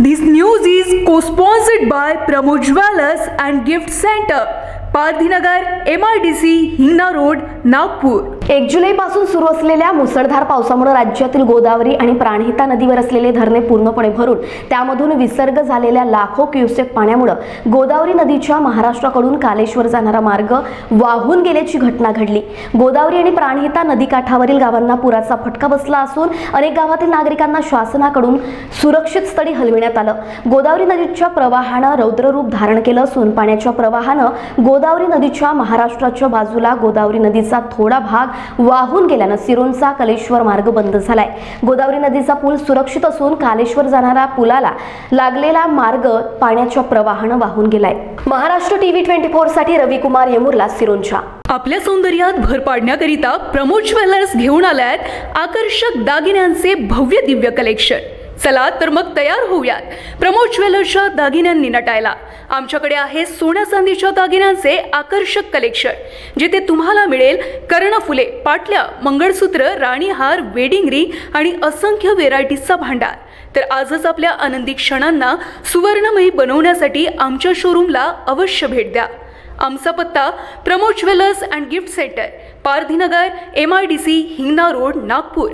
This news is co-sponsored by Pramod Jewelers and Gift Center, Pardhinagar M I D C Hingna road Nagpur. एक जुलैपासून सुरू असलेल्या मुसळधार पावसामुळे राज्यातील गोदावरी आणि प्राणहिता नदीवर असलेले धरणे पूर्णपणे भरून त्यामधून विसर्ग झालेल्या लाखो क्युसेक पाण्यामुळे गोदावरी नदीच्या महाराष्ट्राकडून कालेश्वर जाणारा मार्ग वाहून गेल्याची घटना घडली. गोदावरी आणि प्राणहिता नदीकाठावरील गावांना पुराचा फटका बसला असून अनेक गावातील नागरिकांना शासनाकडून सुरक्षित स्थळी हलविण्यात आलं. गोदावरी नदीच्या प्रवाहानं रौद्ररूप धारण केलं असून पाण्याच्या प्रवाहानं गोदावरी गोदावरी नदीच्या महाराष्ट्राच्या बाजूला गोदावरी नदीचा थोडा भाग वाहून गेल्यानं सिरोंचा कलेश्वर मार्ग बंद झालाय. गोदावरी नदीचा पूल सुरक्षित असून कालेश्वर जाणारा पुलाला लागलेला मार्ग पाण्याच्या प्रवाहानं वाहून गेलाय. महाराष्ट्र टीव्ही ट्वेंटी फोरसाठी रविकुमार येमुरला सिरोंच्या. आपल्या सौंदर्यात भर पाडण्याकरिता प्रमोद ज्वेलर्स घेऊन आल्यात आकर्षक दागिन्यांचे भव्य दिव्य कलेक्शन. चला तर मग तयार होऊयात. प्रमोद ज्वेलर्सच्या दागिन्यांनी नटायला. आमच्याकडे आहे सोन्या चांदीच्या दागिन्यांचे आकर्षक कलेक्शन जिथे तुम्हाला मिळेल कर्णफुले पाटल्या मंगळसूत्र राणीहार वेडिंग रिंग आणि असंख्य व्हेरायटीजचा भांडार. तर आजच आपल्या आनंदी क्षणांना सुवर्णमयी बनवण्यासाठी आमच्या शोरूमला अवश्य भेट द्या. आमचा पत्ता Pramod jewellers and gift centre Pardhinagar M I D C Hingna road Nagpur.